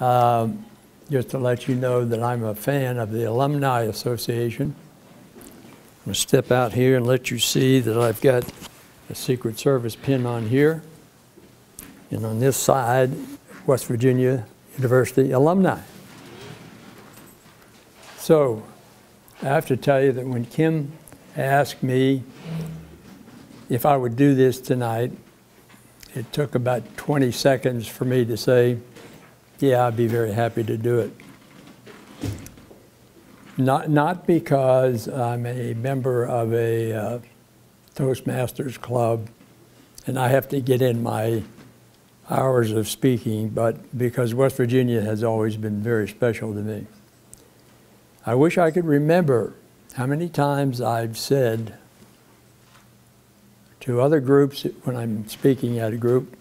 Um, just to let you know that I'm a fan of the Alumni Association. I'm going to step out here and let you see that I've got a Secret Service pin on here. And on this side, West Virginia University alumni. So I have to tell you that when Kim asked me if I would do this tonight, it took about 20 seconds for me to say, yeah, I'd be very happy to do it. Not, not because I'm a member of a uh, Toastmasters club and I have to get in my hours of speaking, but because West Virginia has always been very special to me. I wish I could remember how many times I've said to other groups when I'm speaking at a group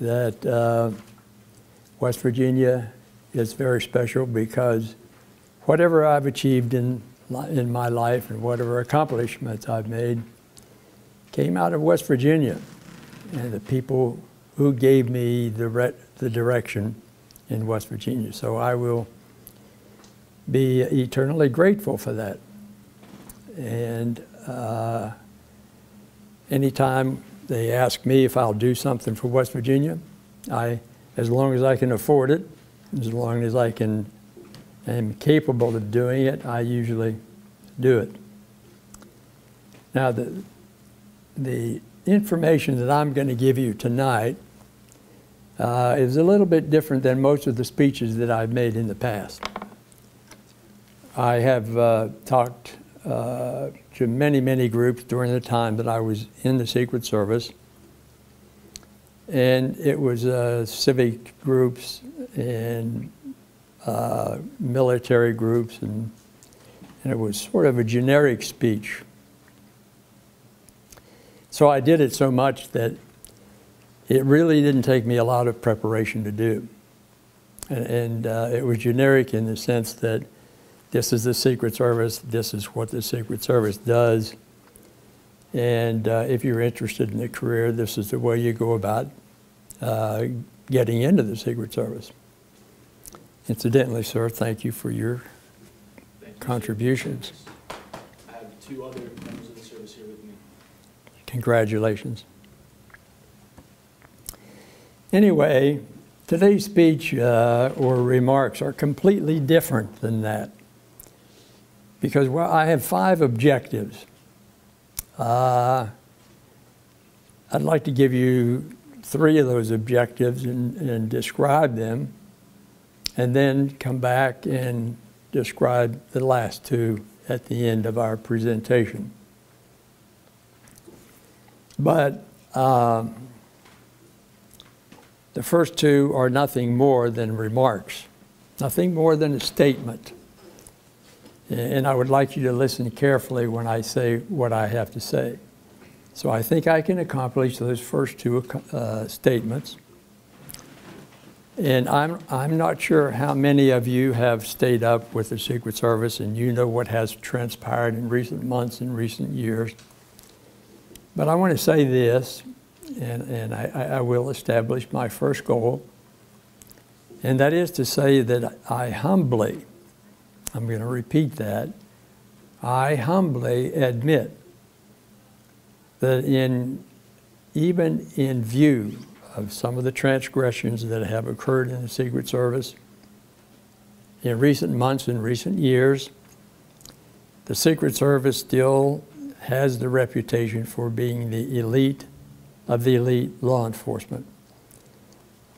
that uh, West Virginia is very special because whatever I've achieved in, in my life and whatever accomplishments I've made came out of West Virginia and the people who gave me the, the direction in West Virginia. So I will be eternally grateful for that. And uh, anytime they ask me if I'll do something for West Virginia, I as long as I can afford it, as long as I can am capable of doing it, I usually do it. Now, the, the information that I'm going to give you tonight uh, is a little bit different than most of the speeches that I've made in the past. I have uh, talked uh, to many, many groups during the time that I was in the Secret Service and it was uh, civic groups and uh, military groups, and, and it was sort of a generic speech. So I did it so much that it really didn't take me a lot of preparation to do. And, and uh, it was generic in the sense that this is the Secret Service, this is what the Secret Service does, and uh, if you're interested in a career, this is the way you go about uh, getting into the Secret Service. Incidentally, sir, thank you for your you, contributions. I have two other members of the service here with me. Congratulations. Anyway, today's speech uh, or remarks are completely different than that because well, I have five objectives. Uh, I'd like to give you three of those objectives and, and describe them, and then come back and describe the last two at the end of our presentation. But um, the first two are nothing more than remarks, nothing more than a statement. And I would like you to listen carefully when I say what I have to say. So I think I can accomplish those first two uh, statements. And I'm, I'm not sure how many of you have stayed up with the Secret Service and you know what has transpired in recent months and recent years. But I want to say this, and, and I, I will establish my first goal, and that is to say that I humbly I'm going to repeat that. I humbly admit that in even in view of some of the transgressions that have occurred in the Secret Service in recent months and recent years, the Secret Service still has the reputation for being the elite of the elite law enforcement.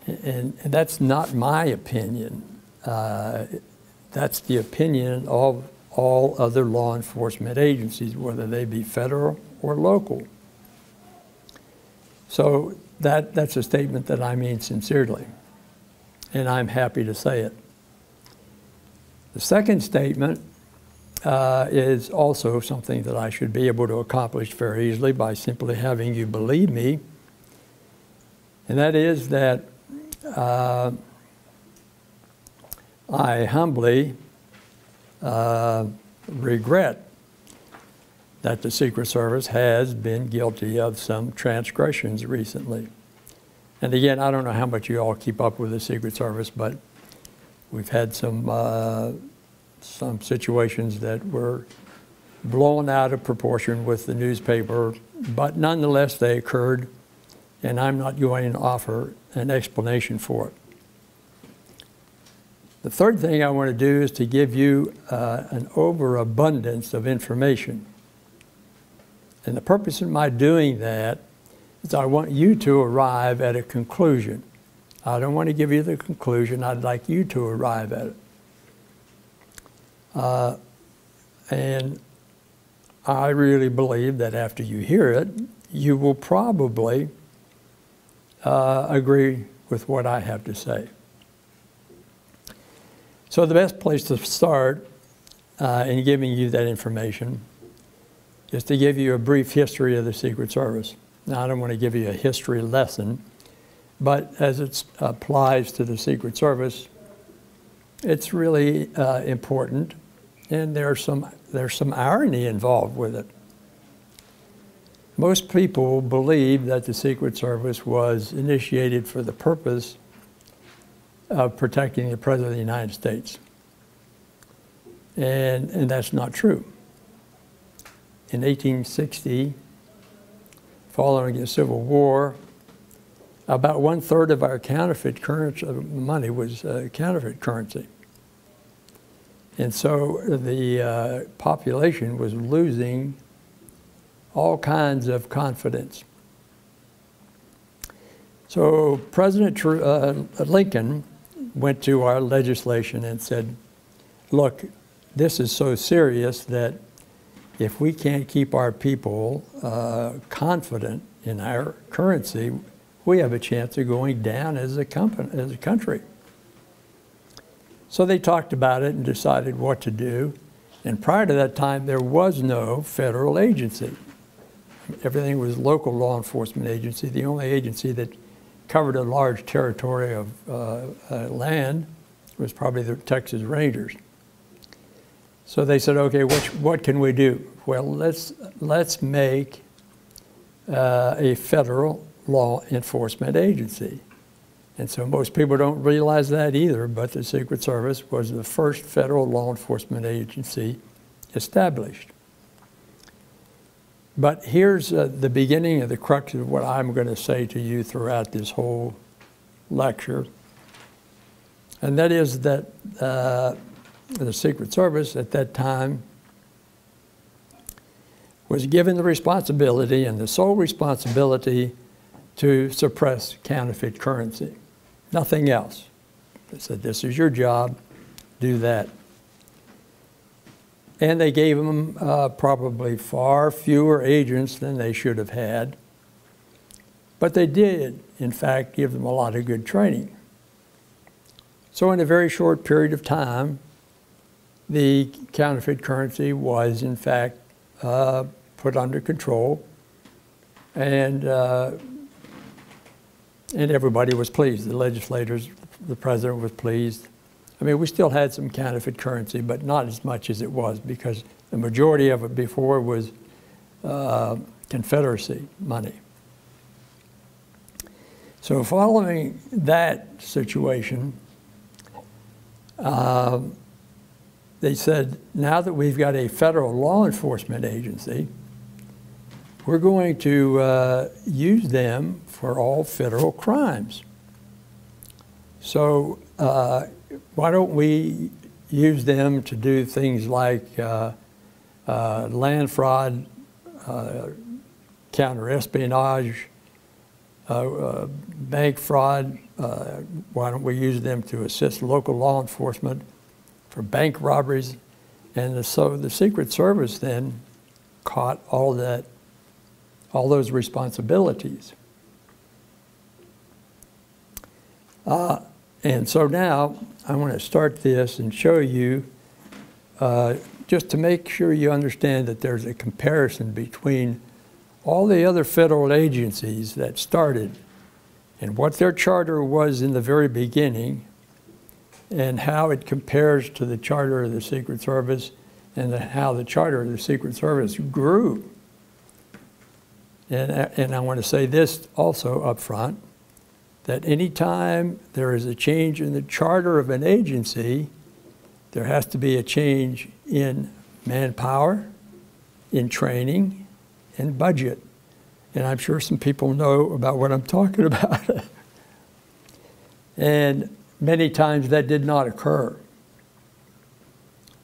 And, and that's not my opinion. Uh, that's the opinion of all other law enforcement agencies, whether they be federal or local. So that, that's a statement that I mean sincerely, and I'm happy to say it. The second statement uh, is also something that I should be able to accomplish very easily by simply having you believe me, and that is that uh, I humbly uh, regret that the Secret Service has been guilty of some transgressions recently. And again, I don't know how much you all keep up with the Secret Service, but We've had some, uh, some situations that were blown out of proportion with the newspaper, but nonetheless, they occurred, and I'm not going to offer an explanation for it. The third thing I want to do is to give you uh, an overabundance of information. And the purpose of my doing that is I want you to arrive at a conclusion. I don't want to give you the conclusion, I'd like you to arrive at it. Uh, and I really believe that after you hear it, you will probably uh, agree with what I have to say. So the best place to start uh, in giving you that information is to give you a brief history of the Secret Service. Now, I don't want to give you a history lesson, but as it applies to the Secret Service, it's really uh, important, and there's some, there's some irony involved with it. Most people believe that the Secret Service was initiated for the purpose of protecting the President of the United States. And, and that's not true. In 1860, following the Civil War, about one third of our counterfeit currency money was uh, counterfeit currency. And so the uh, population was losing all kinds of confidence. So President uh, Lincoln went to our legislation and said, look, this is so serious that if we can't keep our people uh, confident in our currency, we have a chance of going down as a, company, as a country. So they talked about it and decided what to do. And prior to that time, there was no federal agency. Everything was local law enforcement agency. The only agency that covered a large territory of uh, uh, land was probably the Texas Rangers. So they said, okay, what, what can we do? Well, let's, let's make uh, a federal law enforcement agency. And so most people don't realize that either, but the Secret Service was the first federal law enforcement agency established. But here's uh, the beginning of the crux of what I'm going to say to you throughout this whole lecture. And that is that uh, the Secret Service at that time was given the responsibility and the sole responsibility to suppress counterfeit currency. Nothing else. They said, this is your job, do that. And they gave them uh, probably far fewer agents than they should have had. But they did, in fact, give them a lot of good training. So in a very short period of time, the counterfeit currency was, in fact, uh, put under control. And, uh, and everybody was pleased. The legislators, the president was pleased. I mean, we still had some counterfeit currency, but not as much as it was because the majority of it before was uh, Confederacy money. So following that situation, uh, they said, now that we've got a federal law enforcement agency, we're going to uh, use them for all federal crimes. So uh, why don't we use them to do things like uh, uh, land fraud, uh, counter espionage, uh, uh, bank fraud? Uh, why don't we use them to assist local law enforcement for bank robberies? And so the Secret Service then caught all that, all those responsibilities. Uh, and so now I want to start this and show you, uh, just to make sure you understand that there's a comparison between all the other federal agencies that started and what their charter was in the very beginning and how it compares to the charter of the Secret Service and the, how the charter of the Secret Service grew. And, and I want to say this also up front that anytime there is a change in the charter of an agency, there has to be a change in manpower, in training, and budget. And I'm sure some people know about what I'm talking about. and many times that did not occur.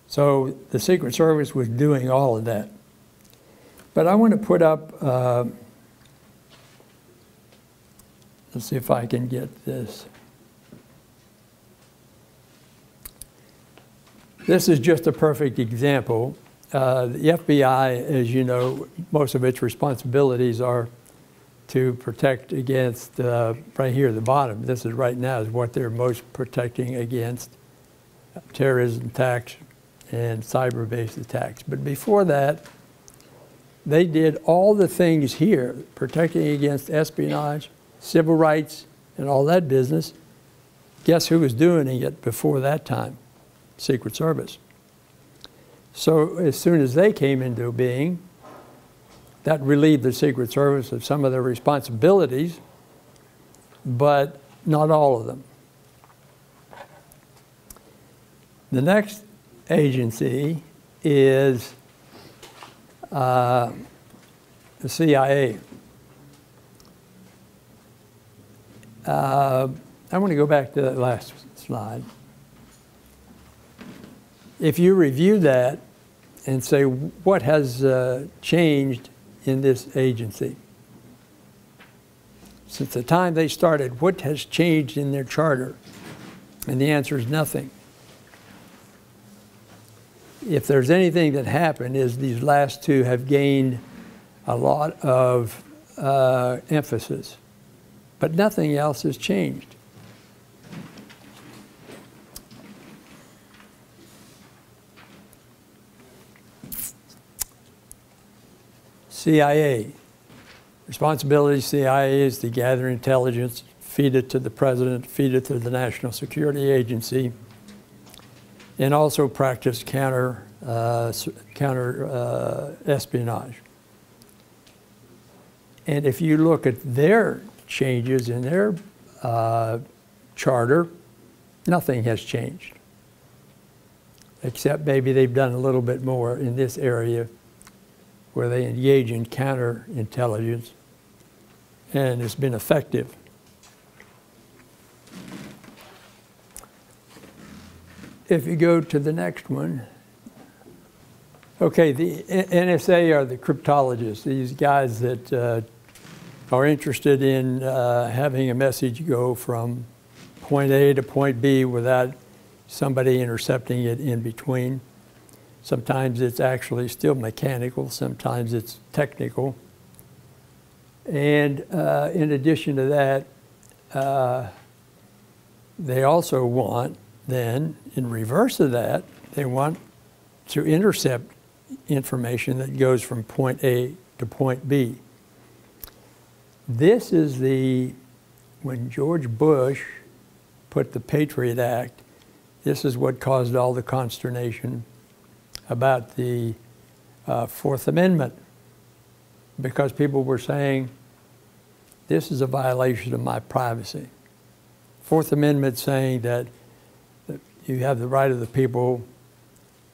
So the Secret Service was doing all of that. But I want to put up, uh, let's see if I can get this. This is just a perfect example. Uh, the FBI, as you know, most of its responsibilities are to protect against, uh, right here at the bottom, this is right now, is what they're most protecting against terrorism attacks and cyber-based attacks. But before that, they did all the things here, protecting against espionage, civil rights, and all that business. Guess who was doing it before that time? Secret Service. So as soon as they came into being, that relieved the Secret Service of some of their responsibilities, but not all of them. The next agency is uh, the CIA. Uh, I want to go back to that last slide. If you review that and say, what has uh, changed in this agency? Since the time they started, what has changed in their charter? And the answer is nothing. If there's anything that happened is these last two have gained a lot of uh, emphasis, but nothing else has changed. CIA. Responsibility CIA is to gather intelligence, feed it to the president, feed it to the National Security Agency, and also practice counter, uh, counter uh, espionage. And if you look at their changes in their uh, charter, nothing has changed. Except maybe they've done a little bit more in this area where they engage in counterintelligence, and it's been effective. If you go to the next one, okay, the NSA are the cryptologists, these guys that uh, are interested in uh, having a message go from point A to point B without somebody intercepting it in between. Sometimes it's actually still mechanical, sometimes it's technical. And uh, in addition to that, uh, they also want then, in reverse of that, they want to intercept information that goes from point A to point B. This is the, when George Bush put the Patriot Act, this is what caused all the consternation about the uh, Fourth Amendment because people were saying, this is a violation of my privacy. Fourth Amendment saying that, that you have the right of the people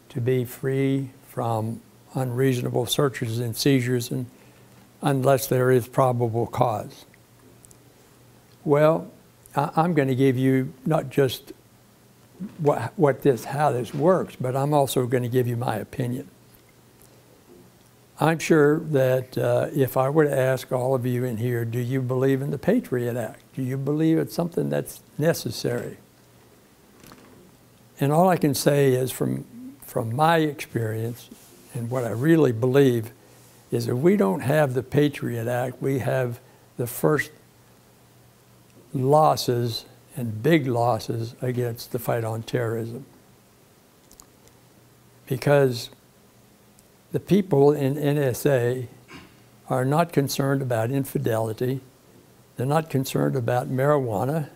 to be free from unreasonable searches and seizures and unless there is probable cause. Well, I'm going to give you not just what, what this, how this works, but I'm also going to give you my opinion. I'm sure that uh, if I were to ask all of you in here, do you believe in the Patriot Act? Do you believe it's something that's necessary? And all I can say is from, from my experience and what I really believe is if we don't have the Patriot Act, we have the first losses and big losses against the fight on terrorism. Because the people in NSA are not concerned about infidelity. They're not concerned about marijuana.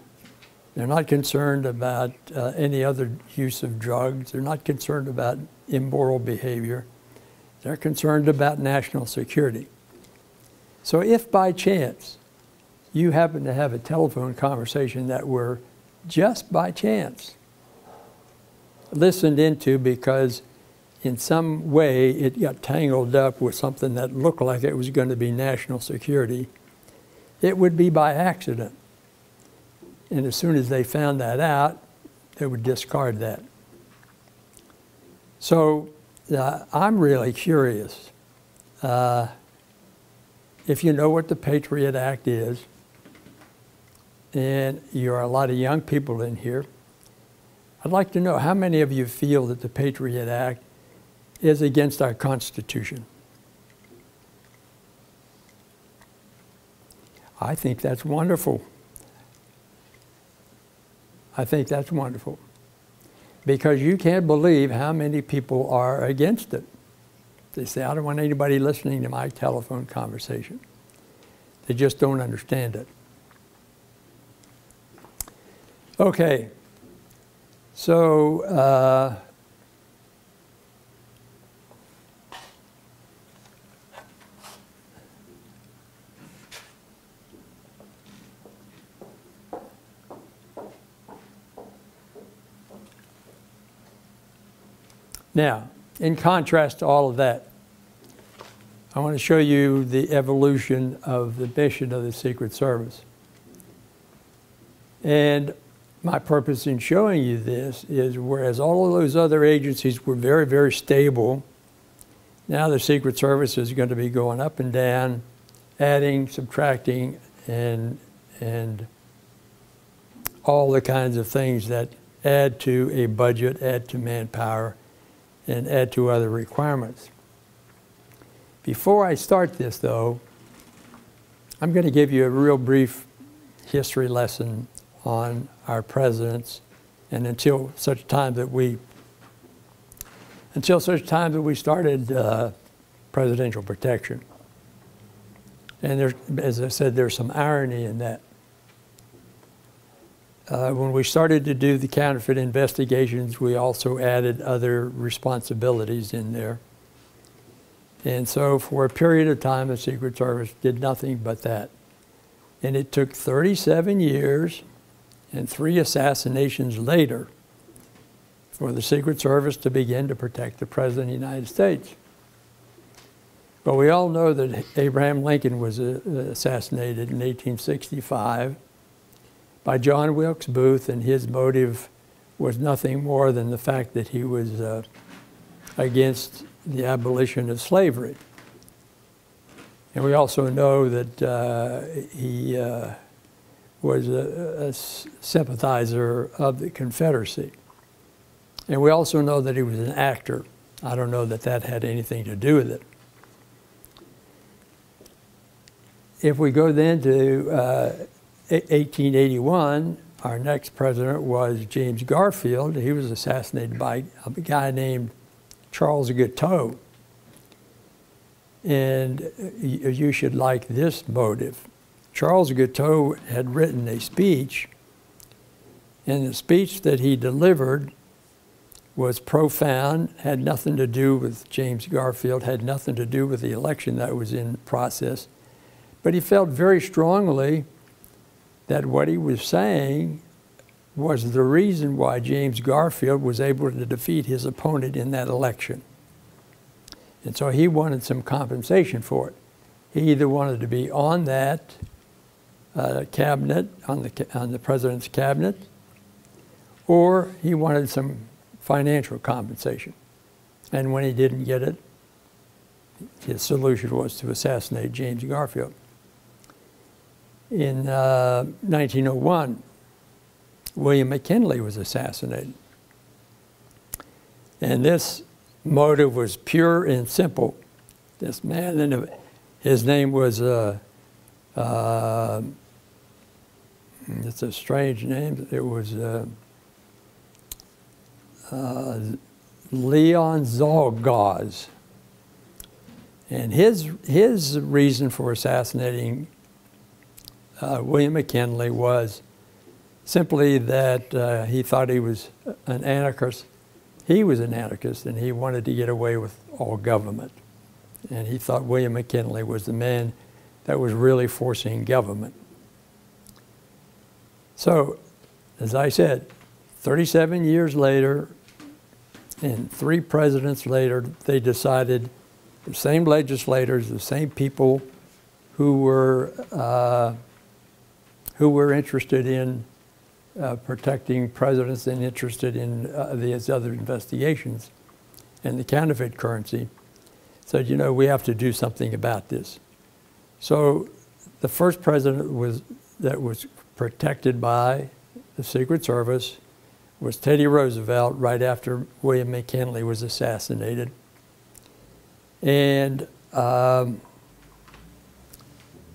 They're not concerned about uh, any other use of drugs. They're not concerned about immoral behavior. They're concerned about national security. So if by chance you happen to have a telephone conversation that were just by chance listened into because in some way it got tangled up with something that looked like it was going to be national security, it would be by accident. And as soon as they found that out, they would discard that. So I'm really curious. Uh, if you know what the Patriot Act is, and you're a lot of young people in here, I'd like to know how many of you feel that the Patriot Act is against our Constitution? I think that's wonderful. I think that's wonderful. Because you can't believe how many people are against it. They say, I don't want anybody listening to my telephone conversation. They just don't understand it. Okay, so uh, now, in contrast to all of that, I want to show you the evolution of the mission of the Secret Service. And my purpose in showing you this is whereas all of those other agencies were very, very stable, now the Secret Service is going to be going up and down, adding, subtracting, and, and all the kinds of things that add to a budget, add to manpower, and add to other requirements. Before I start this, though, I'm going to give you a real brief history lesson on our presidents, and until such time that we, until such time that we started uh, presidential protection. And there's, as I said, there's some irony in that. Uh, when we started to do the counterfeit investigations, we also added other responsibilities in there. And so for a period of time, the Secret Service did nothing but that. And it took 37 years and three assassinations later for the Secret Service to begin to protect the President of the United States. But we all know that Abraham Lincoln was uh, assassinated in 1865 by John Wilkes Booth, and his motive was nothing more than the fact that he was uh, against the abolition of slavery. And we also know that uh, he uh, was a, a sympathizer of the Confederacy. And we also know that he was an actor. I don't know that that had anything to do with it. If we go then to uh, 1881, our next president was James Garfield. He was assassinated by a guy named Charles Guiteau. And uh, you should like this motive. Charles Guiteau had written a speech, and the speech that he delivered was profound, had nothing to do with James Garfield, had nothing to do with the election that was in process. But he felt very strongly that what he was saying was the reason why James Garfield was able to defeat his opponent in that election. And so he wanted some compensation for it. He either wanted to be on that uh, cabinet, on the, on the president's cabinet, or he wanted some financial compensation. And when he didn't get it, his solution was to assassinate James Garfield. In uh, 1901, William McKinley was assassinated. And this motive was pure and simple. This man, his name was uh, uh, it's a strange name. It was uh, uh, Leon Czolgosz. And his, his reason for assassinating uh, William McKinley was simply that uh, he thought he was an anarchist. He was an anarchist and he wanted to get away with all government. And he thought William McKinley was the man that was really forcing government. So, as I said, 37 years later, and three presidents later, they decided, the same legislators, the same people who were, uh, who were interested in uh, protecting presidents and interested in uh, these other investigations and the counterfeit currency, said, you know, we have to do something about this. So the first president was, that was protected by the Secret Service was Teddy Roosevelt right after William McKinley was assassinated. And um,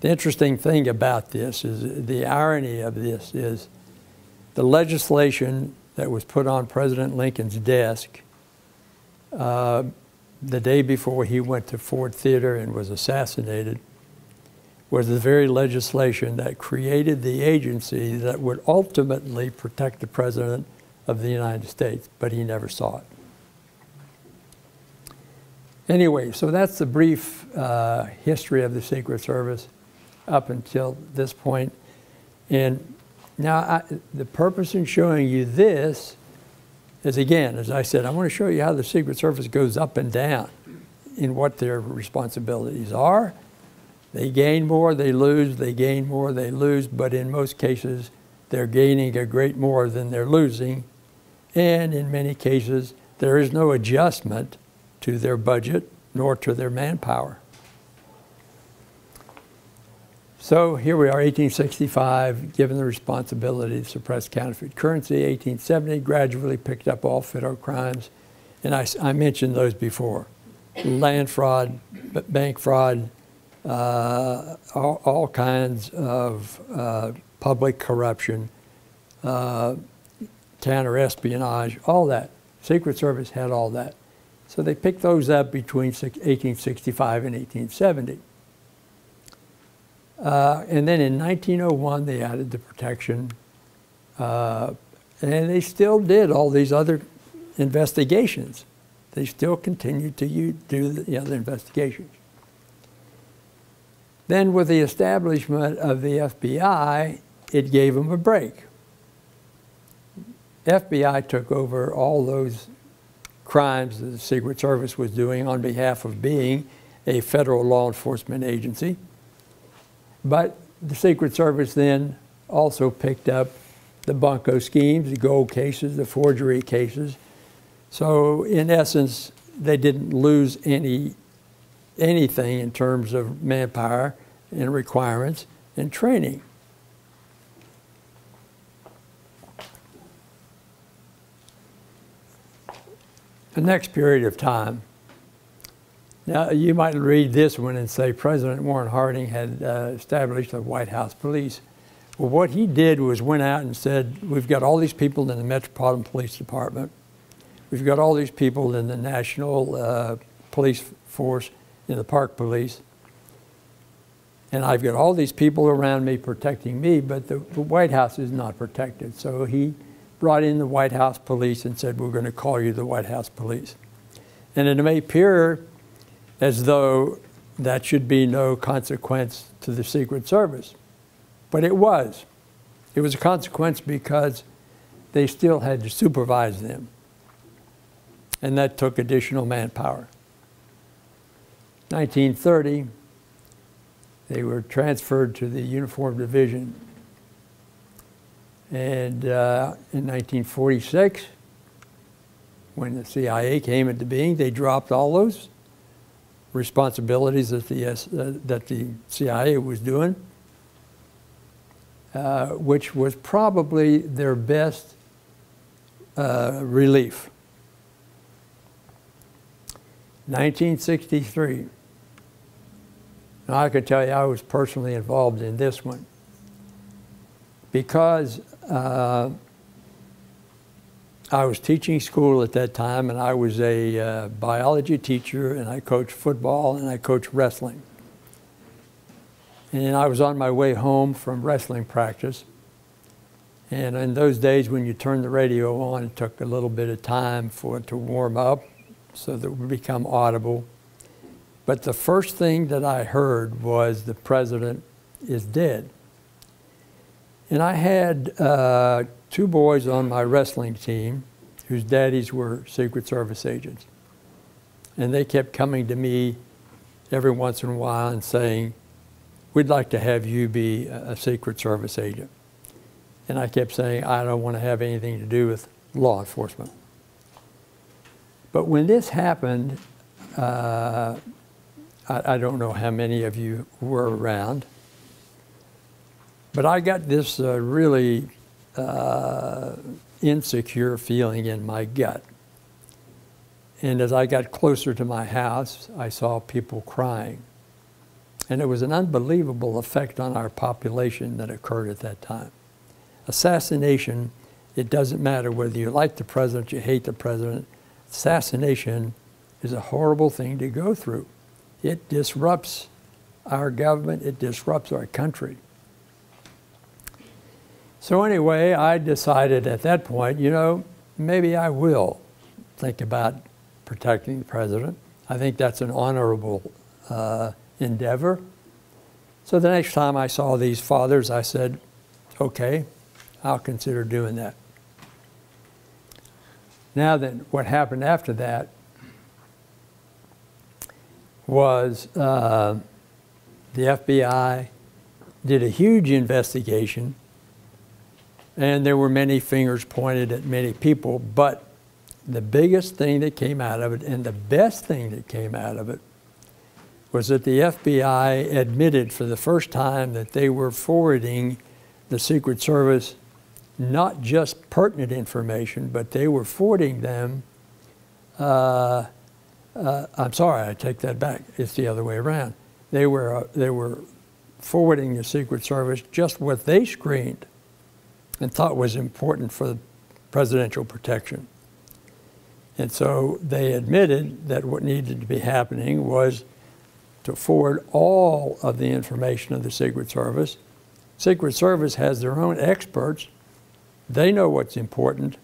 the interesting thing about this is the irony of this is the legislation that was put on President Lincoln's desk uh, the day before he went to Ford Theater and was assassinated was the very legislation that created the agency that would ultimately protect the President of the United States, but he never saw it. Anyway, so that's the brief uh, history of the Secret Service up until this point. And now, I, the purpose in showing you this is again, as I said, I want to show you how the Secret Service goes up and down in what their responsibilities are they gain more, they lose, they gain more, they lose, but in most cases, they're gaining a great more than they're losing. And in many cases, there is no adjustment to their budget nor to their manpower. So here we are, 1865, given the responsibility to suppress counterfeit currency. 1870, gradually picked up all federal crimes. And I, I mentioned those before. Land fraud, bank fraud, uh, all, all, kinds of uh, public corruption, uh, counter espionage, all that. Secret Service had all that. So they picked those up between 1865 and 1870. Uh, and then in 1901, they added the protection. Uh, and they still did all these other investigations. They still continued to do the other investigations. Then with the establishment of the FBI, it gave them a break. FBI took over all those crimes that the Secret Service was doing on behalf of being a federal law enforcement agency. But the Secret Service then also picked up the bunco schemes, the gold cases, the forgery cases. So in essence, they didn't lose any anything in terms of manpower and requirements and training. The next period of time. Now, you might read this one and say President Warren Harding had uh, established the White House Police. Well, what he did was went out and said, we've got all these people in the Metropolitan Police Department. We've got all these people in the National uh, Police Force, in the Park Police. And I've got all these people around me protecting me, but the, the White House is not protected. So he brought in the White House police and said, we're going to call you the White House police. And it may appear as though that should be no consequence to the Secret Service. But it was. It was a consequence because they still had to supervise them. And that took additional manpower. 1930, they were transferred to the Uniform Division. And uh, in 1946, when the CIA came into being, they dropped all those responsibilities that the, uh, that the CIA was doing, uh, which was probably their best uh, relief. 1963. Now, I can tell you I was personally involved in this one because uh, I was teaching school at that time and I was a uh, biology teacher and I coached football and I coached wrestling. And I was on my way home from wrestling practice. And in those days when you turned the radio on, it took a little bit of time for it to warm up so that it would become audible. But the first thing that I heard was the president is dead. And I had uh, two boys on my wrestling team whose daddies were Secret Service agents. And they kept coming to me every once in a while and saying, We'd like to have you be a Secret Service agent. And I kept saying, I don't want to have anything to do with law enforcement. But when this happened, uh, I, I don't know how many of you were around, but I got this uh, really uh, insecure feeling in my gut. And as I got closer to my house, I saw people crying. And it was an unbelievable effect on our population that occurred at that time. Assassination, it doesn't matter whether you like the president, you hate the president, assassination is a horrible thing to go through. It disrupts our government, it disrupts our country. So, anyway, I decided at that point, you know, maybe I will think about protecting the president. I think that's an honorable uh, endeavor. So, the next time I saw these fathers, I said, okay, I'll consider doing that. Now, then, what happened after that was uh, the FBI did a huge investigation, and there were many fingers pointed at many people, but the biggest thing that came out of it, and the best thing that came out of it, was that the FBI admitted for the first time that they were forwarding the Secret Service not just pertinent information, but they were forwarding them. Uh, uh, I'm sorry, I take that back. It's the other way around. They were uh, they were forwarding the Secret Service just what they screened and thought was important for presidential protection. And so they admitted that what needed to be happening was to forward all of the information of the Secret Service. Secret Service has their own experts they know what's important,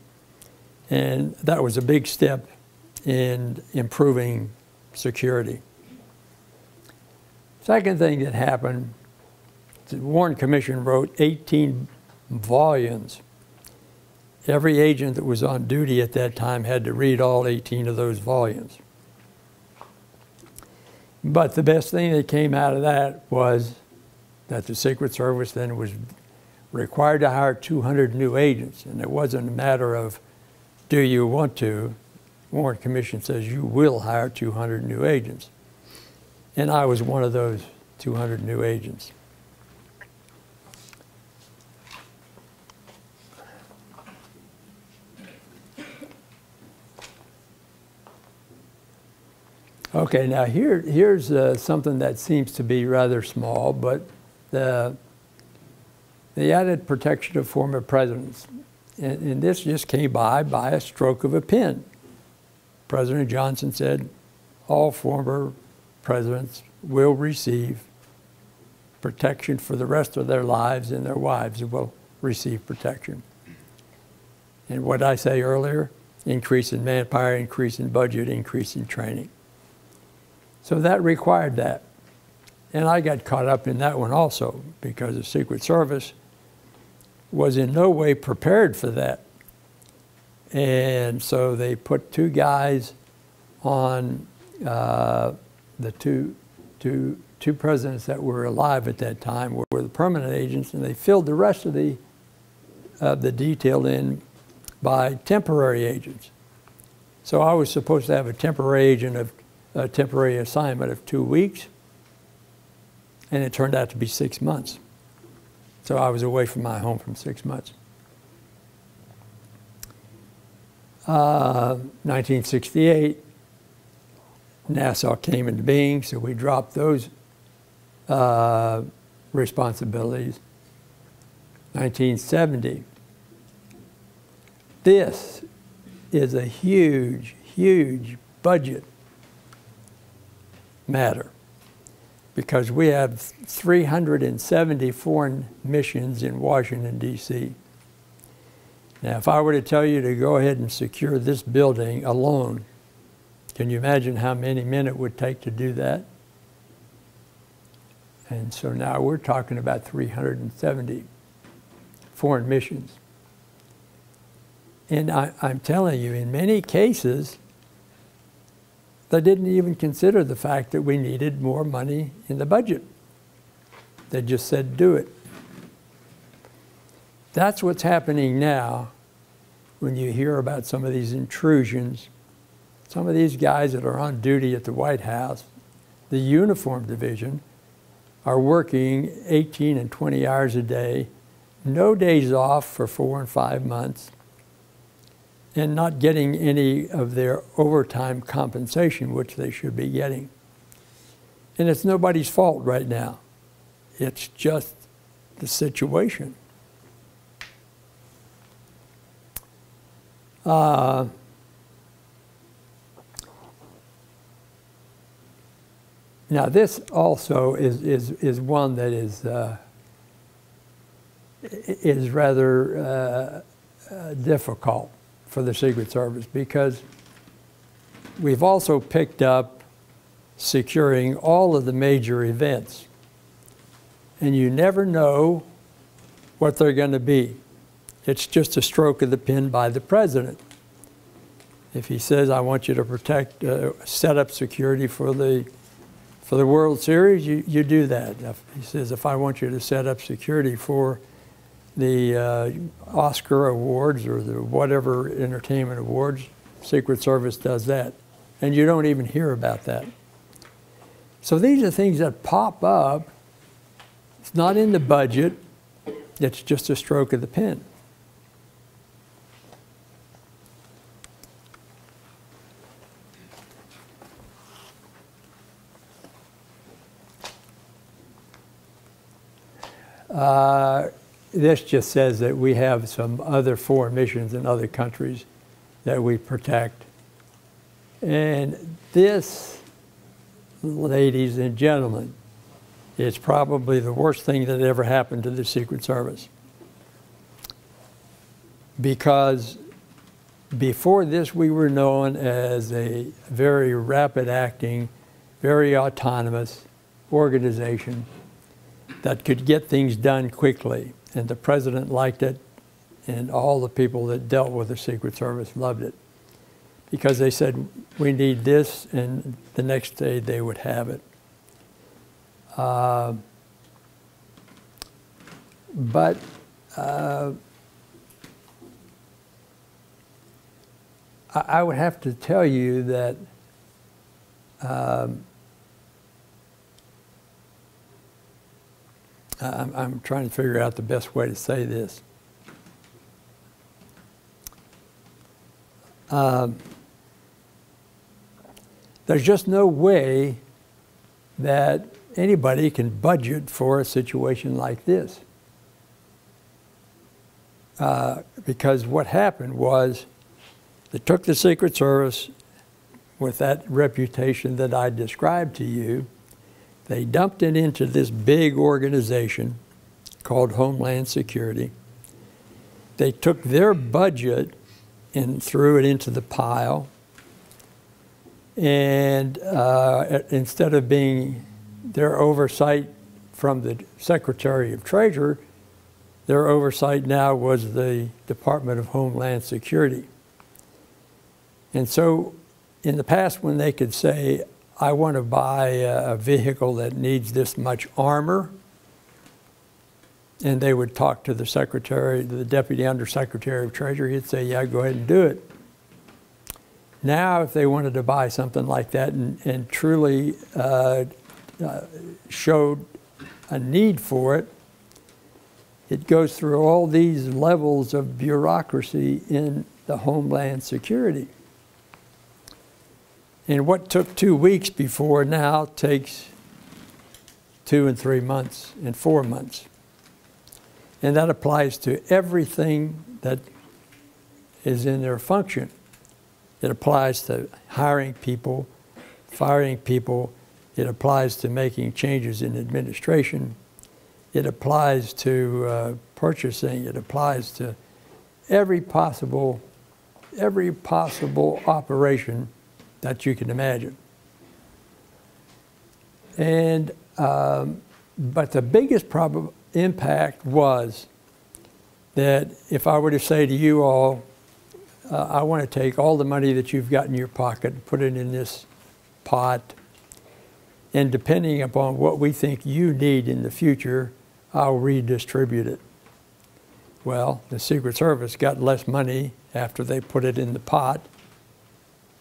and that was a big step in improving security. Second thing that happened, the Warren Commission wrote 18 volumes. Every agent that was on duty at that time had to read all 18 of those volumes. But the best thing that came out of that was that the Secret Service then was required to hire 200 new agents. And it wasn't a matter of, do you want to? Warren Commission says you will hire 200 new agents. And I was one of those 200 new agents. Okay, now here, here's uh, something that seems to be rather small, but the the added protection of former presidents. And, and, this just came by by a stroke of a pen. President Johnson said all former presidents will receive protection for the rest of their lives, and their wives will receive protection. And what I say earlier increase in manpower, increase in budget, increase in training. So that required that. And I got caught up in that one also because the Secret Service was in no way prepared for that. And so they put two guys on uh, the two, two, two presidents that were alive at that time were, were the permanent agents, and they filled the rest of the, uh, the detail in by temporary agents. So I was supposed to have a temporary agent of a temporary assignment of two weeks, and it turned out to be six months. So I was away from my home for six months. Uh, 1968, Nassau came into being, so we dropped those uh, responsibilities. 1970. This is a huge, huge budget matter because we have 370 foreign missions in Washington, D.C. Now, if I were to tell you to go ahead and secure this building alone, can you imagine how many men it would take to do that? And so now we're talking about 370 foreign missions. And I, I'm telling you, in many cases, they didn't even consider the fact that we needed more money in the budget. They just said, do it. That's what's happening now when you hear about some of these intrusions. Some of these guys that are on duty at the White House, the uniform division, are working 18 and 20 hours a day, no days off for four and five months, and not getting any of their overtime compensation, which they should be getting. And it's nobody's fault right now. It's just the situation. Uh, now, this also is, is, is one that is, uh, is rather uh, uh, difficult for the Secret Service because we've also picked up securing all of the major events. And you never know what they're going to be. It's just a stroke of the pen by the president. If he says, I want you to protect, uh, set up security for the, for the World Series, you, you do that. If he says, if I want you to set up security for the uh, Oscar awards or the whatever entertainment awards, Secret Service does that. And you don't even hear about that. So these are things that pop up. It's not in the budget. It's just a stroke of the pen. Uh, this just says that we have some other foreign missions in other countries that we protect. And this, ladies and gentlemen, is probably the worst thing that ever happened to the Secret Service. Because before this, we were known as a very rapid acting, very autonomous organization that could get things done quickly. And the president liked it, and all the people that dealt with the Secret Service loved it. Because they said, we need this, and the next day they would have it. Uh, but uh, I, I, would have to tell you that um, I'm, I'm trying to figure out the best way to say this. Um, there's just no way that anybody can budget for a situation like this. Uh, because what happened was they took the Secret Service with that reputation that I described to you, they dumped it into this big organization called Homeland Security. They took their budget and threw it into the pile. And uh, instead of being their oversight from the Secretary of Treasury, their oversight now was the Department of Homeland Security. And so in the past, when they could say, I want to buy a vehicle that needs this much armor. And they would talk to the secretary, the deputy undersecretary of treasury. He'd say, yeah, go ahead and do it. Now, if they wanted to buy something like that and, and truly uh, uh, showed a need for it, it goes through all these levels of bureaucracy in the Homeland Security. And what took two weeks before now takes two and three months and four months. And that applies to everything that is in their function. It applies to hiring people, firing people. It applies to making changes in administration. It applies to uh, purchasing. It applies to every possible, every possible operation that you can imagine. And, um, but the biggest problem, impact was that if I were to say to you all, uh, I want to take all the money that you've got in your pocket and put it in this pot, and depending upon what we think you need in the future, I'll redistribute it. Well, the Secret Service got less money after they put it in the pot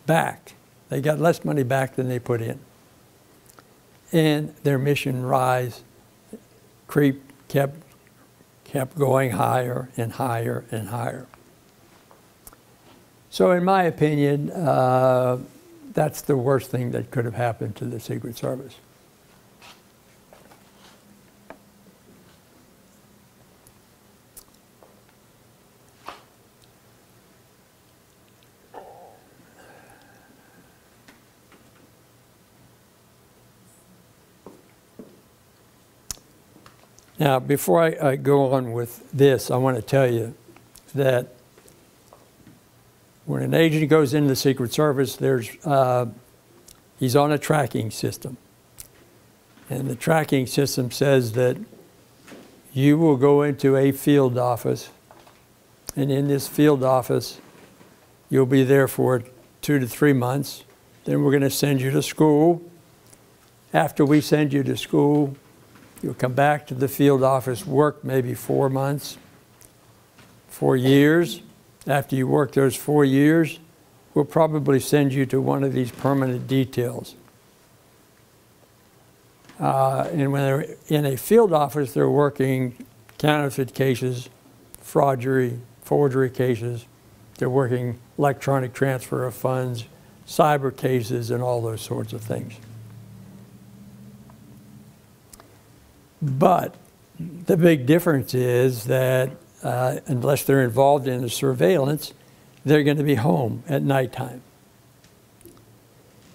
back. They got less money back than they put in. And their mission rise, creep, kept, kept going higher and higher and higher. So, in my opinion, uh, that's the worst thing that could have happened to the Secret Service. Now, before I, I go on with this, I want to tell you that when an agent goes into the Secret Service, there's uh, he's on a tracking system, and the tracking system says that you will go into a field office, and in this field office, you'll be there for two to three months. Then we're going to send you to school. After we send you to school, You'll come back to the field office, work maybe four months, four years. After you work those four years, we'll probably send you to one of these permanent details. Uh, and when they're in a field office, they're working counterfeit cases, forgery, forgery cases. They're working electronic transfer of funds, cyber cases, and all those sorts of things. But the big difference is that uh, unless they're involved in the surveillance, they're going to be home at nighttime.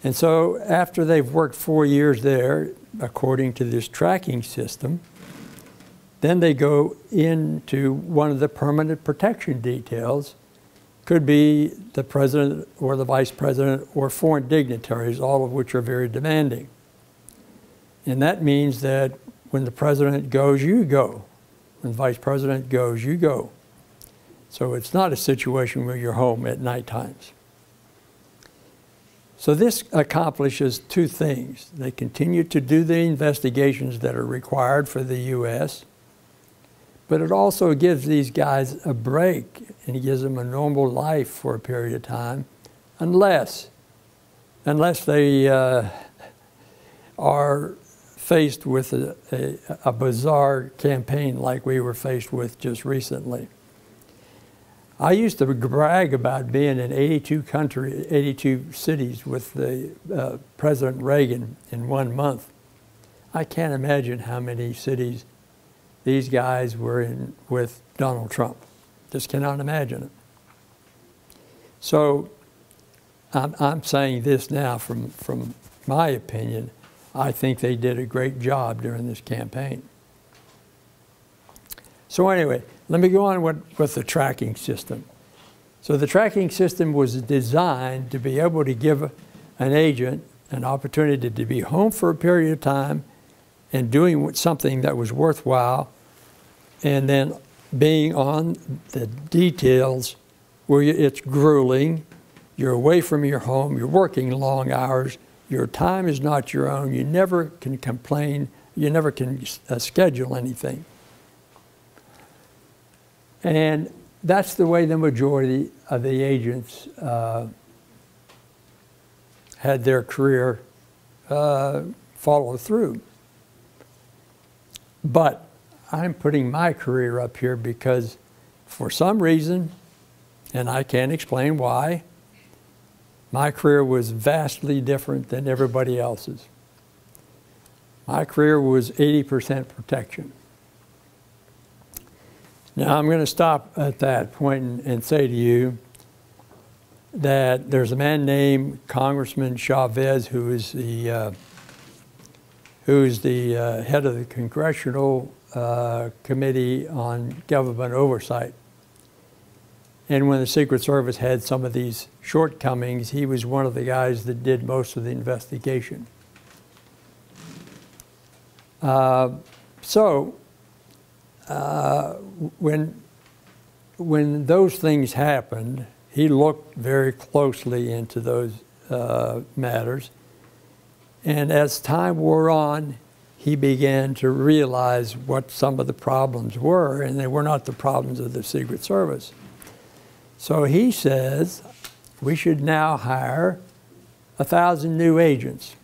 And so after they've worked four years there, according to this tracking system, then they go into one of the permanent protection details. Could be the president or the vice president or foreign dignitaries, all of which are very demanding. And that means that when the president goes, you go. When the vice president goes, you go. So it's not a situation where you're home at night times. So this accomplishes two things. They continue to do the investigations that are required for the U.S., but it also gives these guys a break and it gives them a normal life for a period of time, unless, unless they uh, are faced with a, a, a, bizarre campaign like we were faced with just recently. I used to brag about being in 82 country, 82 cities with the uh, President Reagan in one month. I can't imagine how many cities these guys were in with Donald Trump. Just cannot imagine it. So I'm, I'm saying this now from, from my opinion I think they did a great job during this campaign. So anyway, let me go on with, with the tracking system. So the tracking system was designed to be able to give an agent an opportunity to be home for a period of time and doing something that was worthwhile and then being on the details where it's grueling, you're away from your home, you're working long hours, your time is not your own. You never can complain. You never can uh, schedule anything. And that's the way the majority of the agents uh, had their career uh, follow through. But I'm putting my career up here because for some reason, and I can't explain why, my career was vastly different than everybody else's. My career was 80% protection. Now I'm going to stop at that point and, say to you that there's a man named Congressman Chaffetz who is the uh, who is the uh, head of the Congressional uh, Committee on Government Oversight. And when the Secret Service had some of these shortcomings, he was one of the guys that did most of the investigation. Uh, so, uh, when when those things happened, he looked very closely into those uh, matters. And as time wore on, he began to realize what some of the problems were, and they were not the problems of the Secret Service. So he says we should now hire a thousand new agents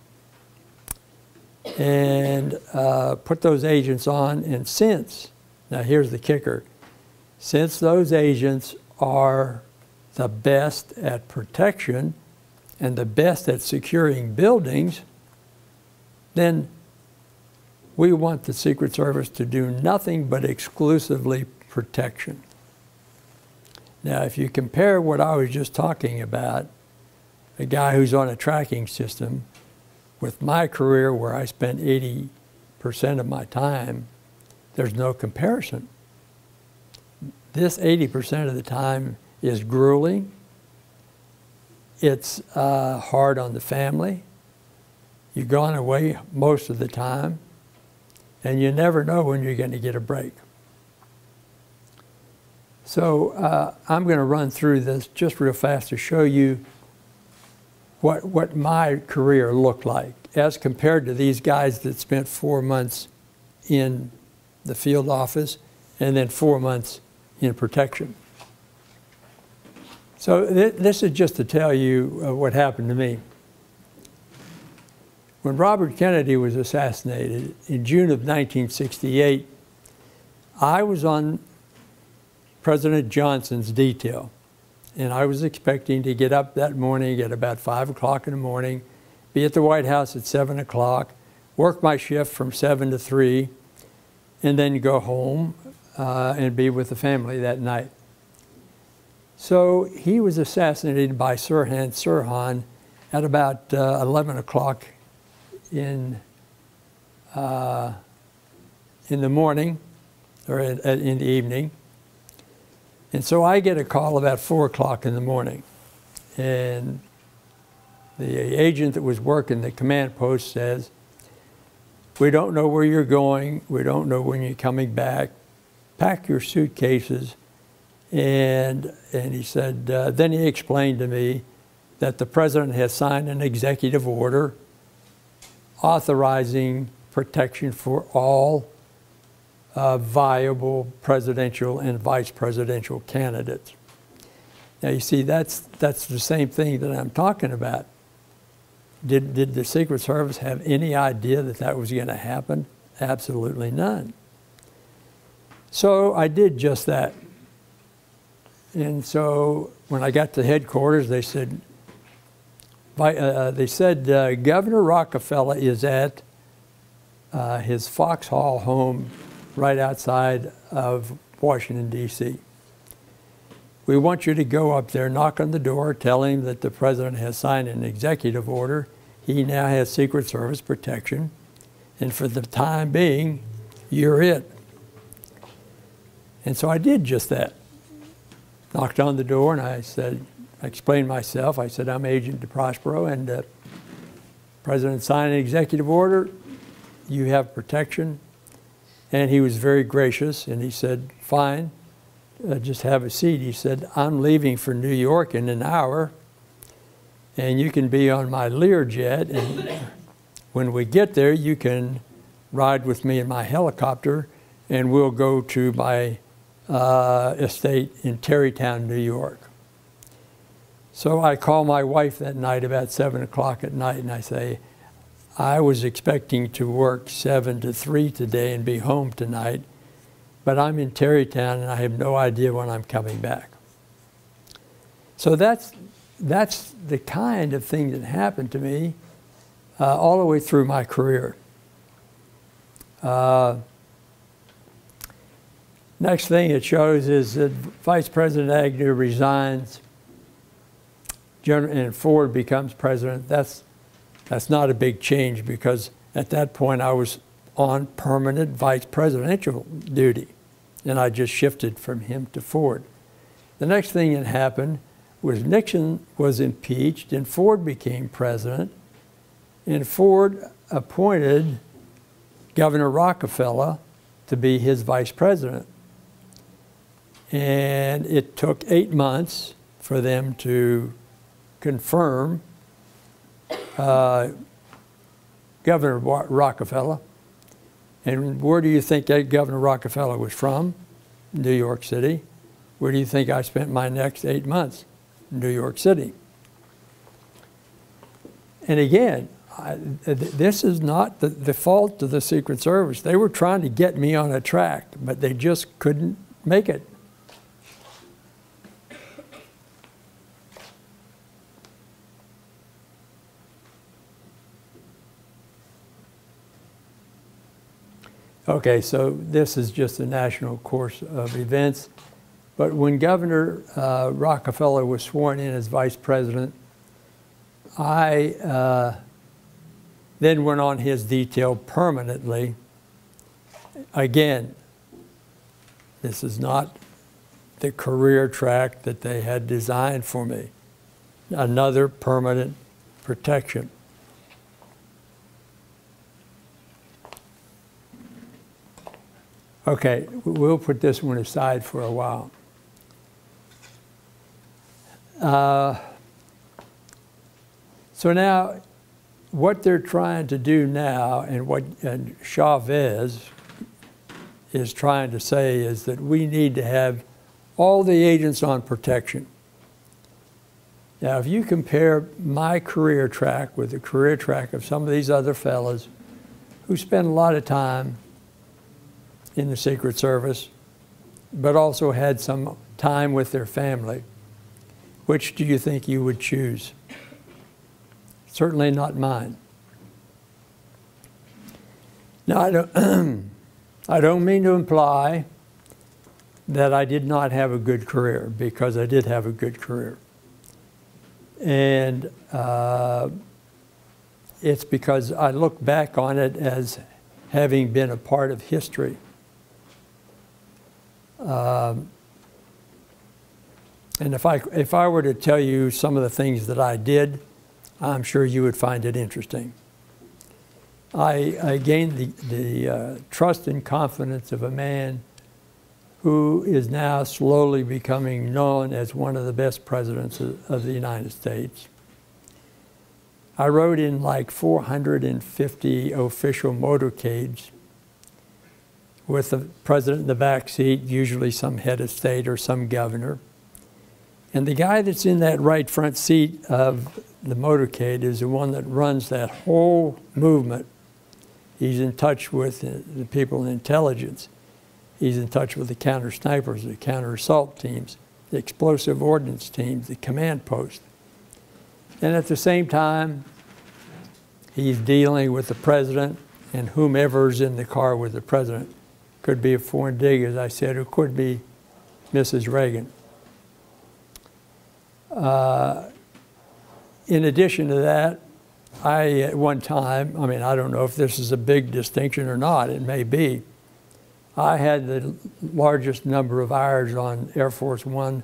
and uh, put those agents on. And since, now here's the kicker, since those agents are the best at protection and the best at securing buildings, then we want the Secret Service to do nothing but exclusively protection. Now, if you compare what I was just talking about, a guy who's on a tracking system, with my career where I spent 80% of my time, there's no comparison. This 80% of the time is grueling. It's uh, hard on the family. You're gone away most of the time, and you never know when you're going to get a break. So uh, I'm going to run through this just real fast to show you what, what my career looked like as compared to these guys that spent four months in the field office and then four months in protection. So th this is just to tell you uh, what happened to me. When Robert Kennedy was assassinated in June of 1968, I was on President Johnson's detail. And I was expecting to get up that morning at about 5 o'clock in the morning, be at the White House at 7 o'clock, work my shift from 7 to 3, and then go home uh, and be with the family that night. So he was assassinated by Sirhan Sirhan at about uh, 11 o'clock in, uh, in the morning or in, in the evening. And so I get a call about 4 o'clock in the morning. And the agent that was working the command post says, We don't know where you're going. We don't know when you're coming back. Pack your suitcases. And, and he said, uh, Then he explained to me that the president has signed an executive order authorizing protection for all uh, viable presidential and vice presidential candidates. Now you see, that's, that's the same thing that I'm talking about. Did, did the Secret Service have any idea that that was going to happen? Absolutely none. So I did just that. And so when I got to headquarters, they said, uh, they said uh, Governor Rockefeller is at uh, his Foxhall home right outside of Washington, D.C. We want you to go up there, knock on the door, tell him that the president has signed an executive order. He now has Secret Service protection. And for the time being, you're it. And so I did just that. Knocked on the door and I said, I explained myself. I said, I'm Agent DeProspero and uh, President signed an executive order. You have protection. And he was very gracious and he said, Fine, uh, just have a seat. He said, I'm leaving for New York in an hour and you can be on my Learjet. And when we get there, you can ride with me in my helicopter and we'll go to my uh, estate in Tarrytown, New York. So I call my wife that night about 7 o'clock at night and I say, I was expecting to work 7 to 3 today and be home tonight, but I'm in Tarrytown and I have no idea when I'm coming back. So that's, that's the kind of thing that happened to me uh, all the way through my career. Uh, next thing it shows is that Vice President Agnew resigns and Ford becomes president. That's that's not a big change because at that point I was on permanent vice presidential duty and I just shifted from him to Ford. The next thing that happened was Nixon was impeached and Ford became president and Ford appointed Governor Rockefeller to be his vice president. And it took eight months for them to confirm uh, Governor Rockefeller. And where do you think that Governor Rockefeller was from? New York City. Where do you think I spent my next eight months? New York City. And again, I, th- this is not the, the fault of the Secret Service. They were trying to get me on a track, but they just couldn't make it. Okay, so this is just a national course of events. But when Governor uh, Rockefeller was sworn in as vice president, I uh, then went on his detail permanently. Again, this is not the career track that they had designed for me. Another permanent protection. Okay, we'll put this one aside for a while. Uh, so now, what they're trying to do now, and what and Chaffetz is trying to say, is that we need to have all the agents on protection. Now, if you compare my career track with the career track of some of these other fellows who spend a lot of time in the Secret Service, but also had some time with their family, which do you think you would choose? Certainly not mine. Now, I don't, I don't mean to imply that I did not have a good career, because I did have a good career. And uh, it's because I look back on it as having been a part of history. Um, and if I, if I were to tell you some of the things that I did, I'm sure you would find it interesting. I, I gained the, the uh, trust and confidence of a man who is now slowly becoming known as one of the best presidents of, of the United States. I rode in like 450 official motorcades with the president in the back seat, usually some head of state or some governor. And the guy that's in that right front seat of the motorcade is the one that runs that whole movement. He's in touch with the people in intelligence. He's in touch with the counter snipers, the counter assault teams, the explosive ordnance teams, the command post. And at the same time, he's dealing with the president and whomever's in the car with the president. Could be a foreign dig, as I said, or could be Mrs. Reagan. Uh, in addition to that, I, at one time, I mean, I don't know if this is a big distinction or not, it may be. I had the largest number of hours on Air Force One,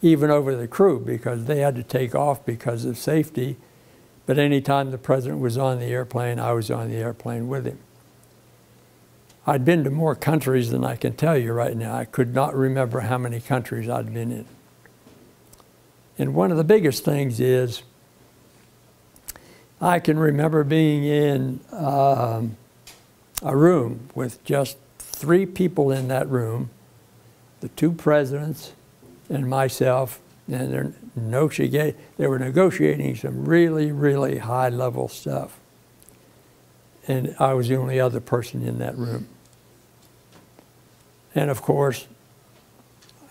even over the crew, because they had to take off because of safety. But anytime the president was on the airplane, I was on the airplane with him. I'd been to more countries than I can tell you right now. I could not remember how many countries I'd been in. And one of the biggest things is I can remember being in um, a room with just three people in that room the two presidents and myself, and they're negotiating, they were negotiating some really, really high level stuff. And I was the only other person in that room. And of course,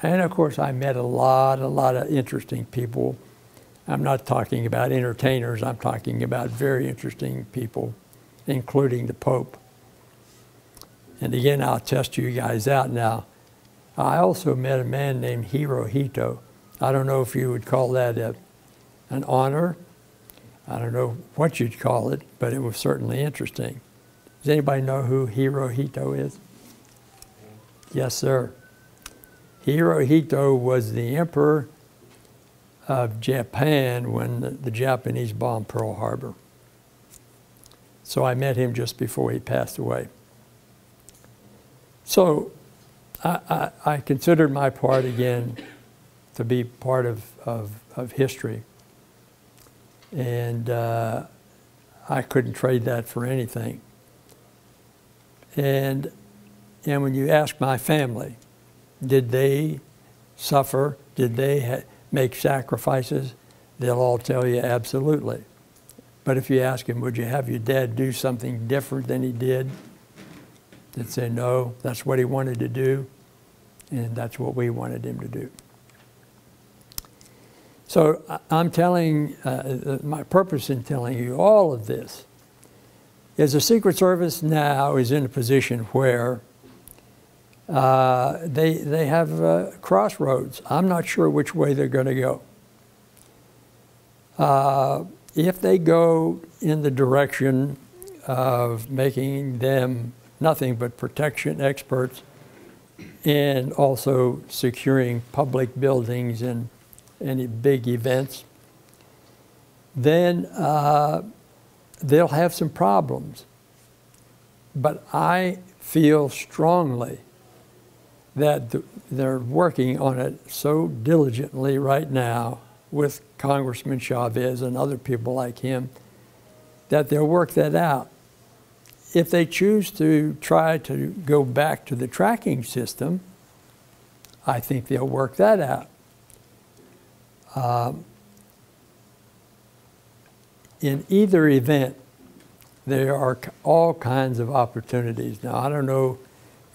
and of course, I met a lot, a lot of interesting people. I'm not talking about entertainers, I'm talking about very interesting people, including the Pope. And again, I'll test you guys out now. I also met a man named Hirohito. I don't know if you would call that a, an honor. I don't know what you'd call it, but it was certainly interesting. Does anybody know who Hirohito is? Yes, sir. Hirohito was the emperor of Japan when the, Japanese bombed Pearl Harbor. So I met him just before he passed away. So I, I, I considered my part again to be part of, of, of history. And uh, I couldn't trade that for anything. And, and when you ask my family, did they suffer? Did they make sacrifices? They'll all tell you absolutely. But if you ask them, would you have your dad do something different than he did? They'd say, no, that's what he wanted to do, and that's what we wanted him to do. So I'm telling, uh, uh, my purpose in telling you all of this is the Secret Service now is in a position where uh, they, they have uh, crossroads. I'm not sure which way they're going to go. Uh, if they go in the direction of making them nothing but protection experts and also securing public buildings and any big events, then uh, they'll have some problems. But I feel strongly that th- they're working on it so diligently right now with Congressman Chaffetz and other people like him that they'll work that out. If they choose to try to go back to the tracking system, I think they'll work that out. Um, in either event, there are all kinds of opportunities. Now, I don't know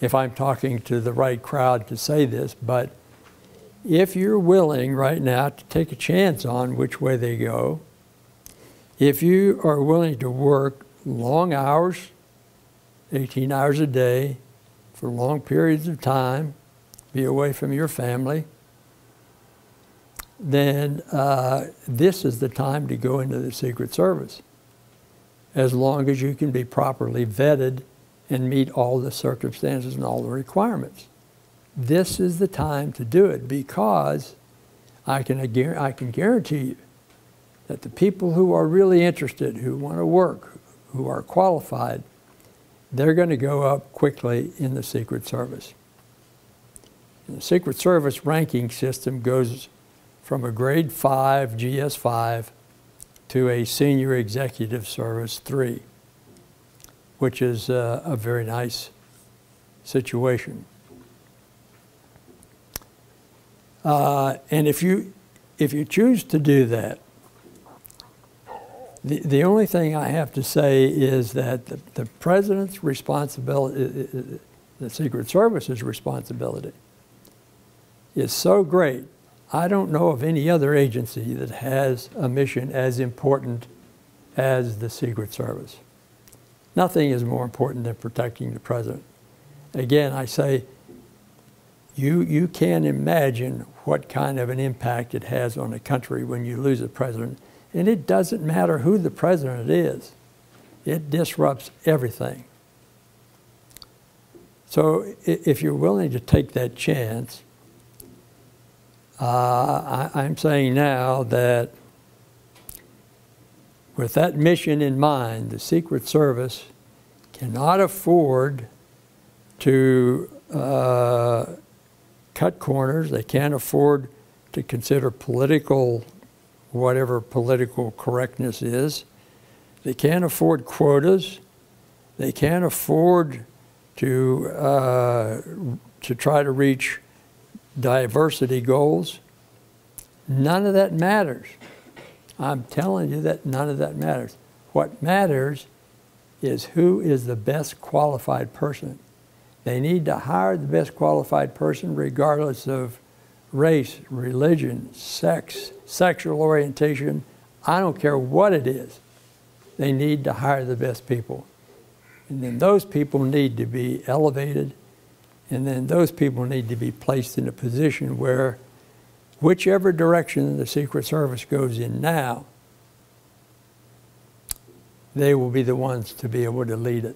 if I'm talking to the right crowd to say this, but if you're willing right now to take a chance on which way they go, if you are willing to work long hours, 18 hours a day, for long periods of time, be away from your family, then uh, this is the time to go into the Secret Service, as long as you can be properly vetted and meet all the circumstances and all the requirements. This is the time to do it because I can, I can guarantee you that the people who are really interested, who want to work, who are qualified, they're going to go up quickly in the Secret Service. And the Secret Service ranking system goes from a grade 5 GS5 to a senior executive service 3, which is uh, a very nice situation. Uh, and if you if you choose to do that, the, the only thing I have to say is that the, the president's responsibility, the Secret Service's responsibility, is so great. I don't know of any other agency that has a mission as important as the Secret Service. Nothing is more important than protecting the president. Again, I say, you, you can't imagine what kind of an impact it has on a country when you lose a president. And it doesn't matter who the president is, it disrupts everything. So if you're willing to take that chance, uh, I, I'm saying now that with that mission in mind, the Secret Service cannot afford to uh, cut corners. They can't afford to consider political, whatever political correctness is. They can't afford quotas. They can't afford to uh, to try to reach diversity goals. None of that matters. I'm telling you that none of that matters. What matters is who is the best qualified person. They need to hire the best qualified person regardless of race, religion, sex, sexual orientation. I don't care what it is. They need to hire the best people. And then those people need to be elevated, and then those people need to be placed in a position where whichever direction the Secret Service goes in now, they will be the ones to be able to lead it.